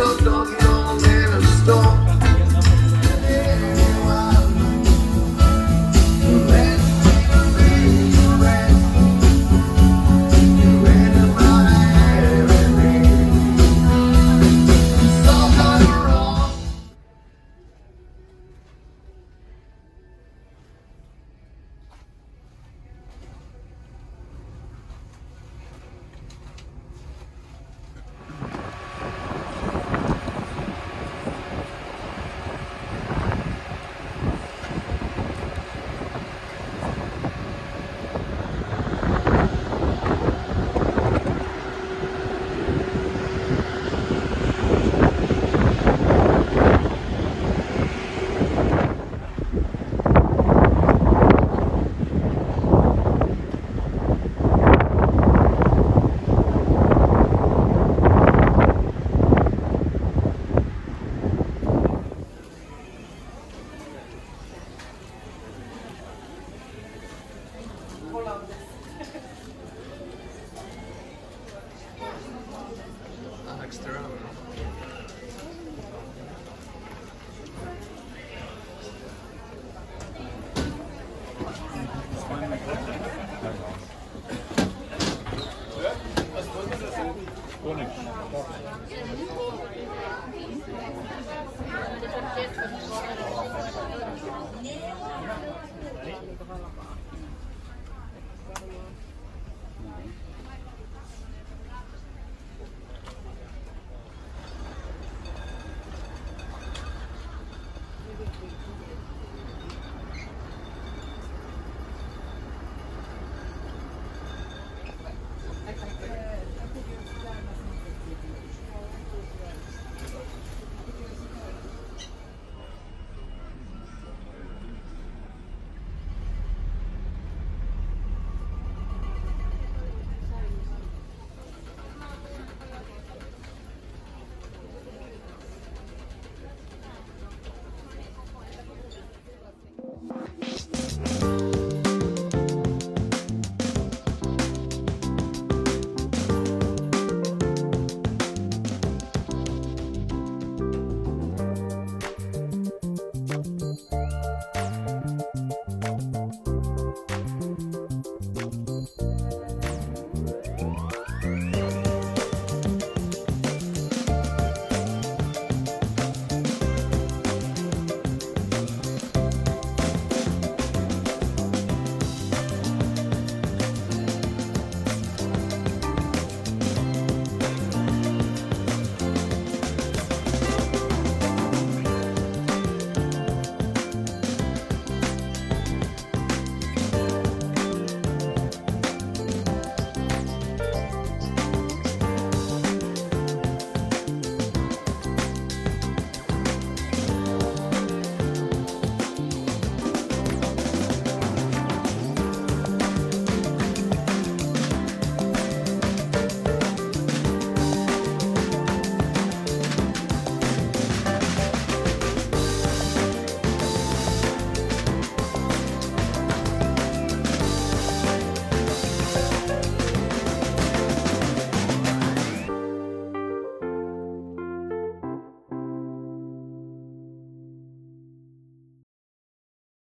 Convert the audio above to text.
Dog, Extra.